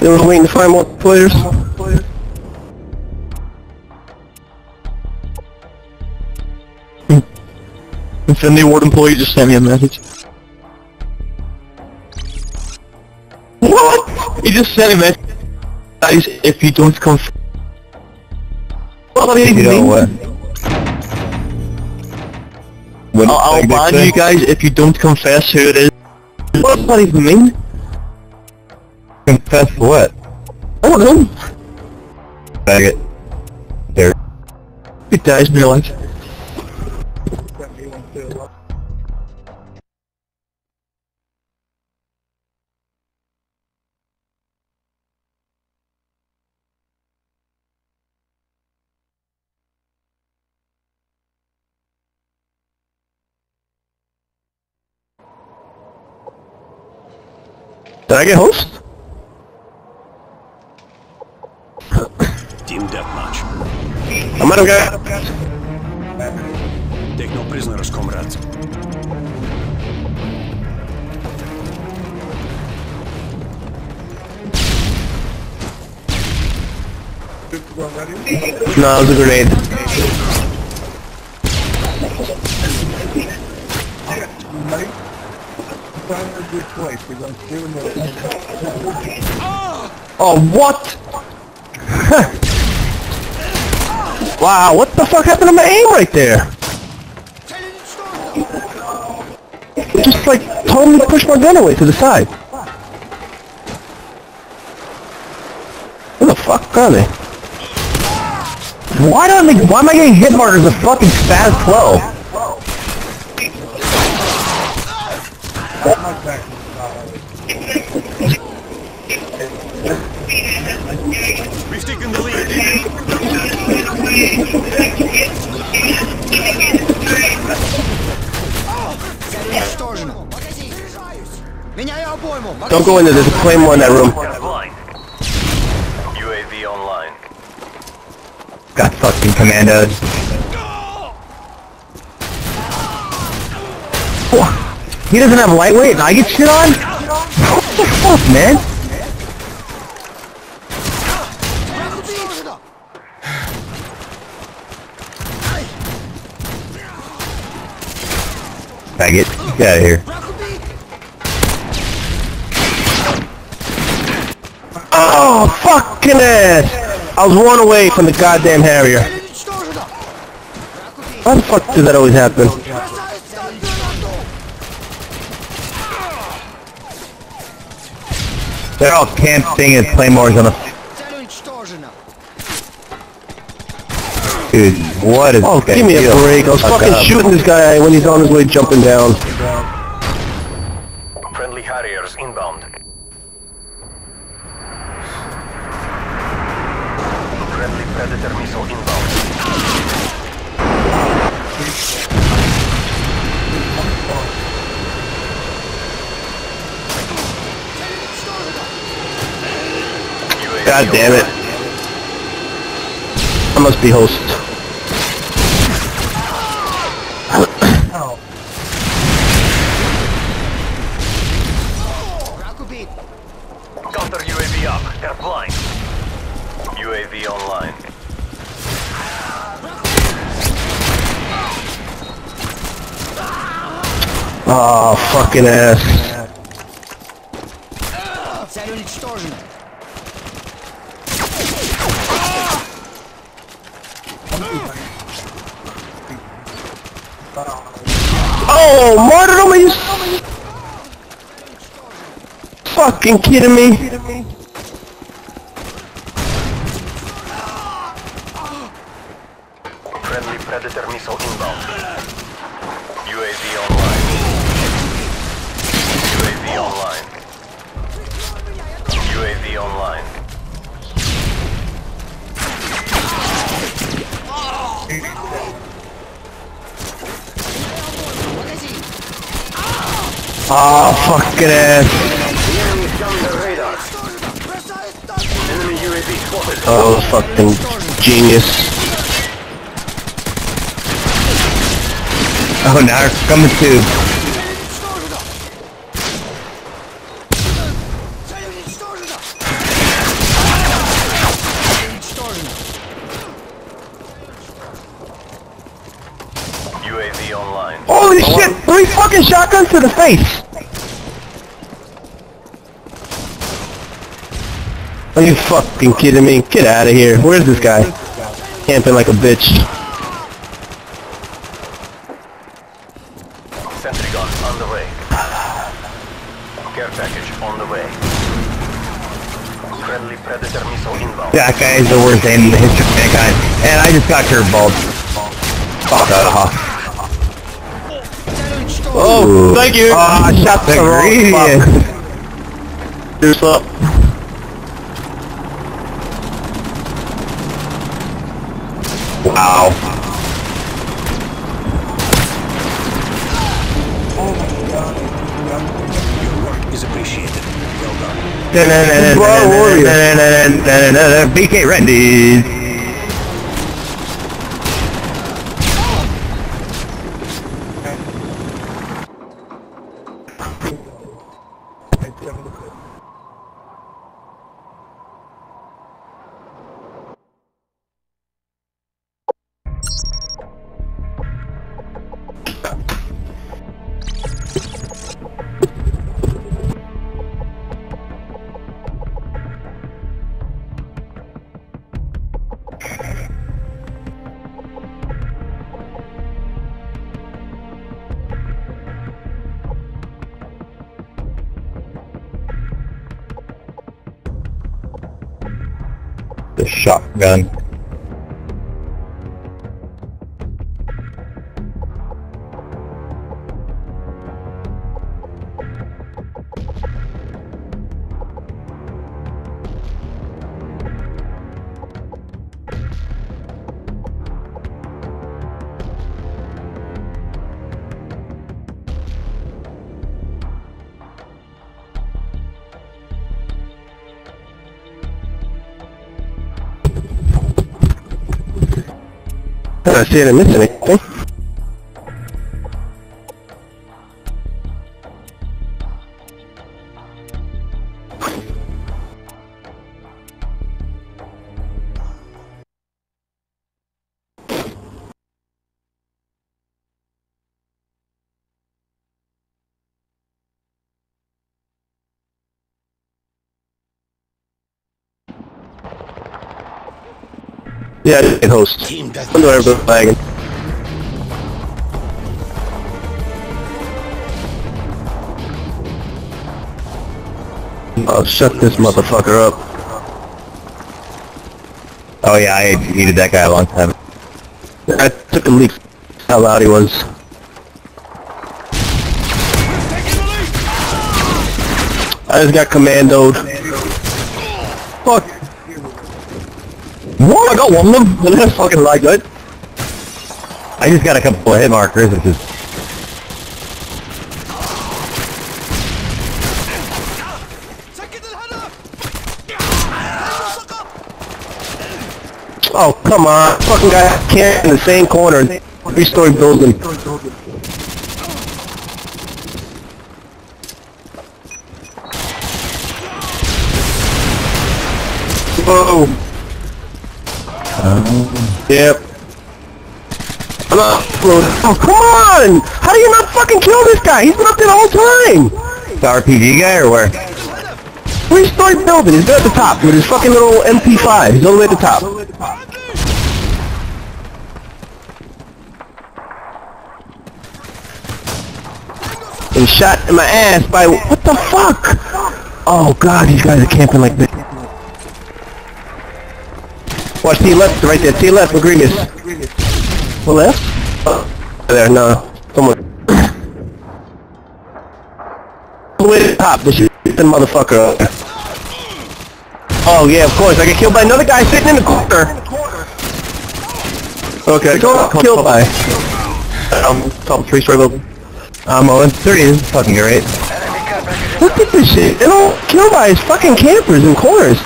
They were waiting to find more players. Infinity Ward employee just sent me a message. What? He just sent me a message. Guys, if you don't come... What do You know what? What I'll, I'll did ban you guys if you don't confess who it is. What does that even mean? Confess what? I don't know. Faggot. There. Who dies in real life? Did I get host? Team Deathmatch. I might have got... Take no prisoners, comrades. No, it was a grenade. Oh, what? Wow, what the fuck happened to my aim right there? It just like totally pushed my gun away to the side. What the fuck are they? Why don't they? why am I getting hit markers of fucking fast 12? Don't go into this, there's a claymore in that room. UAV online. Got fucking commandos. He doesn't have lightweight and I get shit on? What the fuck, man? Faggot. Get out of here. Oh, fucking ass! I was one away from the goddamn Harrier. Why the fuck does that always happen? They're all camping and claymores on a what is Oh, this guy give me a feel? break. I was Fuck fucking up. shooting this guy when he's on his way jumping down. Friendly Harriers inbound. Friendly Predator missile inbound. God damn it. I must be host. UAV up. They're blind. UAV online. Oh, fucking ass. Цель уничтожена. Oh, martyrdom, are you fucking kidding me? Ah, oh, fucking ass. Oh, fucking genius. Oh, now it's coming too. Fucking shotgun to the face! Are you fucking kidding me? Get out of here. Where's this guy? Camping like a bitch. Sentry gun on the way. Care package on the way. Friendly Predator missile inbound. That guy is the worst aim in the history of mankind. And I just got curveballed. Fuck off. Zero unstoßen. Oh, thank you! Ah, I shot the wrong Ingredient. fuck. There's up. Wow. Your work is appreciated. Well done. BK Randy's. The shotgun. I see I missed anything. Yeah, I did host. Everybody's lagging. Oh, shut this motherfucker up. Oh yeah, I needed that guy a long time. I took a leak. How loud he was. I just got commandoed. Fuck. What? I got one of them, then I fucking like that. I just got a couple of hit markers, which is Oh, come on. Fucking guy can't in the same corner. Three-story building. Whoa. Yep. I'm not Oh, come on! How do you not fucking kill this guy? He's been up there the whole time! the RPG guy or where? Three-story building. He's there at the top with his fucking little MP5. He's all the way at the top. And shot in my ass by... What the fuck? Oh god, these guys are camping like this. Watch, to left, right there. Your left, Rodriguez. What left? Oh, there, no. Someone... Way to the top, this shit, the motherfucker. Oh yeah, of course. I get killed by another guy sitting in the corner. Okay, go killed by. Um, top three story building. I'm on 30, fucking great. Look at this shit. They're all killed by his fucking campers in corners.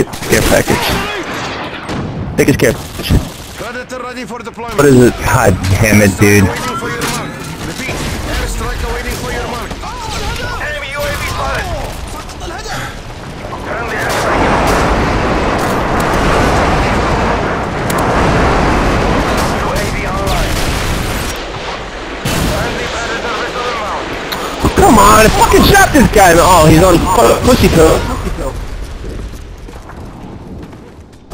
Get care package. Take his care package. What is it? God damn it, dude. Come on, I fucking shot this guy! Oh, he's on pussy coat.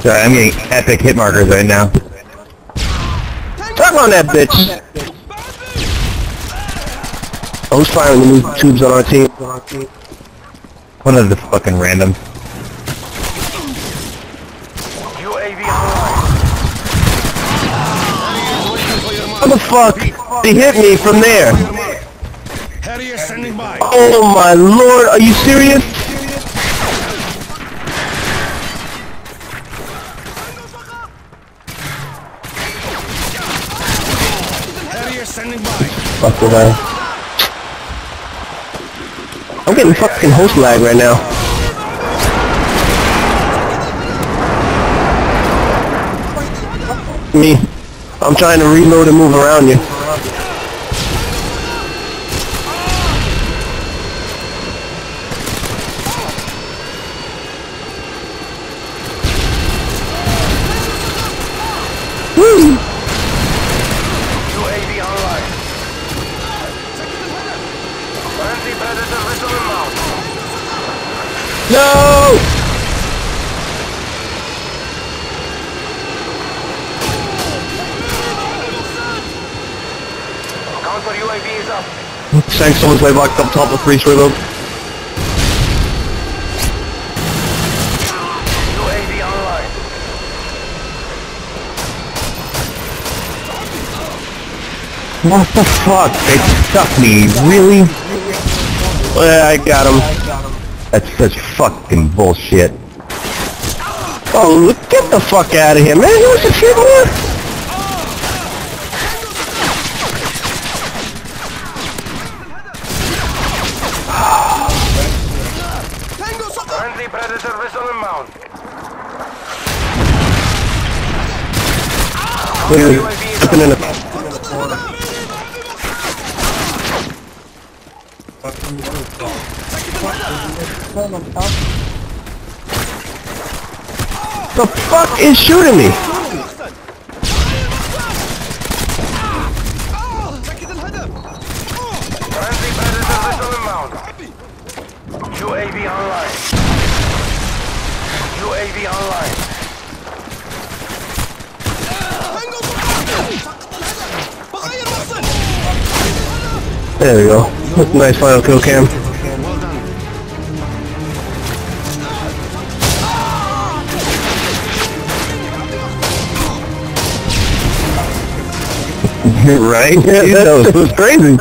Sorry, I'm getting epic hit markers right now. Talk on that bitch. Oh, who's firing the noob tubes on our team? One of the fucking random. How the fuck? They hit me from there. Harrier standing by. Oh my lord, are you serious? Harrier standing by. I. I'm getting fucking host lag right now. Me. I'm trying to reload and move around you. Woo! UAV online. Friendly Predator missile inbound. No! Counter UAV up. Sank someone's way back up top of reload. UAV online. What the fuck? They stuck me. Really? Yeah, I got him. That's such fucking bullshit. Oh, look, get the fuck out of here, man. You was a shit one? Friendly Predator missile inbound. In the... The fuck is shooting me? UAV online. UAV online. There we go. Nice final kill cam. Right? Yeah, that was crazy.